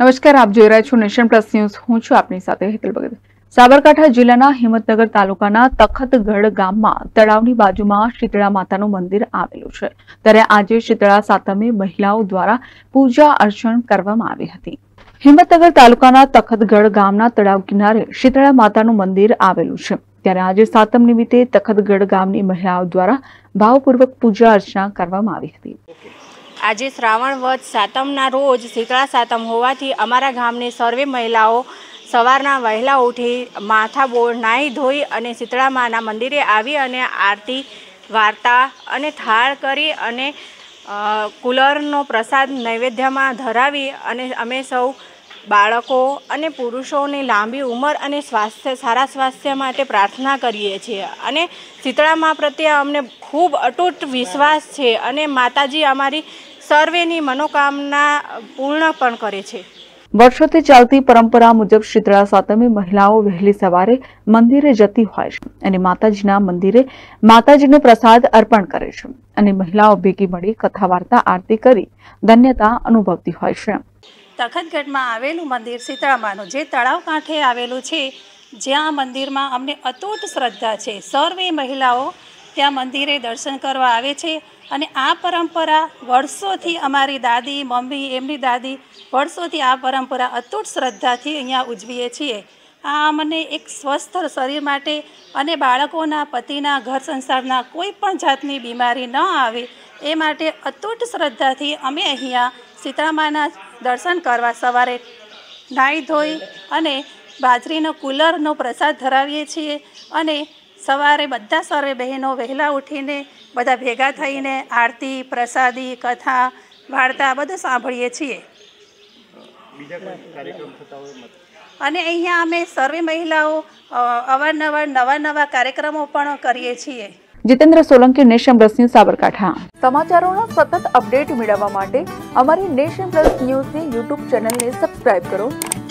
નમસ્કાર, આપ જોઈ રહ્યા છો નેશન પ્લસ ન્યૂઝ. હું છું આપની સાથે હેતલ ભગત. સાબરકાંઠા જિલ્લાના હિંમતનગર તાલુકાના તખતગઢ ગામમાં તળાવની બાજુમાં શીતળા માતાનું મંદિર આવેલું છે. ત્યારે આજે શીતળા સાતમે મહિલાઓ દ્વારા પૂજા અર્ચન કરવામાં આવી હતી. હિંમતનગર તાલુકાના તખતગઢ ગામના તળાવ કિનારે શીતળા માતાનું મંદિર આવેલું છે. ત્યારે આજે સાતમ નિમિત્તે તખતગઢ ગામની મહિલાઓ દ્વારા ભાવપૂર્વક પૂજા અર્ચના કરવામાં આવી હતી. આજે શ્રાવણ વધ સાતમના રોજ શીતળા સાતમ હોવાથી અમારા ગામની સર્વે મહિલાઓ સવારના વહેલા ઉઠી માથા બોળ નાહી ધોઈ અને શીતળા માના મંદિરે આવી અને આરતી, વાર્તા અને થાળ કરી અને કુલરનો પ્રસાદ નૈવેદ્યમાં ધરાવી અને અમે સૌ બાળકો અને પુરુષોની લાંબી ઉંમર અને સ્વાસ્થ્ય, સારા સ્વાસ્થ્ય માટે પ્રાર્થના કરીએ છીએ. અને શીતળામાં પ્રત્યે અમને ખૂબ અતૂટ વિશ્વાસ છે અને માતાજી અમારી સર્વેની મનોકામના પૂર્ણ પણ કરે છે. વર્ષોથી ચાલતી પરંપરા મુજબ શીતળા સાતમે મહિલાઓ વહેલી સવારે મંદિરે જતી હોય છે અને માતાજીના મંદિરે માતાજીને પ્રસાદ અર્પણ કરે છે અને મહિલાઓ ભેગી મળી કથા વાર્તા આરતી કરી ધન્યતા અનુભવતી હોય છે. તખતગઢમાં આવેલું મંદિર શીતળામાનું જે તળાવ કાંઠે આવેલું છે જ્યાં મંદિરમાં અમને અતૂટ શ્રદ્ધા છે. સર્વે મહિલાઓ ત્યાં મંદિરે દર્શન કરવા આવે છે અને આ પરંપરા વર્ષોથી અમારી દાદી, મમ્મી, એમની દાદી વર્ષોથી આ પરંપરા અતૂટ શ્રદ્ધાથી અહીંયા ઉજવીએ છીએ. આ અમને એક સ્વસ્થ શરીર માટે અને બાળકોના, પતિના, ઘર સંસારના કોઈ પણ જાતની બીમારી ન આવે એ માટે અતૂટ શ્રદ્ધાથી અમે અહીંયા સીતામાના દર્શન કરવા સવારે નાહી ધોઈ અને બાજરીનો કુલરનો પ્રસાદ ધરાવીએ છીએ અને સવારે બધા સર્વે બહેનો વહેલા ઉઠીને બધા ભેગા થઈને આરતી પ્રસાદી કથા વાર્તા બધું સાંભળીએ છીએ. અને અહીંયા અમે સર્વે મહિલાઓ અવારનવાર નવા નવા કાર્યક્રમો પણ કરીએ છીએ. Jitendra Solanki nation plus news Sabarkantha. સમાચારોનો સતત અપડેટ મેળવવા માટે અમારી નેશન પ્લસ ન્યૂઝની યુટ્યુબ ચેનલને સબસ્ક્રાઇબ કરો.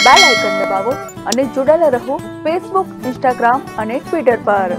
બેલ આઇકન દબાવો અને જોડાયેલા રહો ફેસબુક ઇન્સ્ટાગ્રામ અને ટ્વિટર પર.